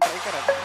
por ahí.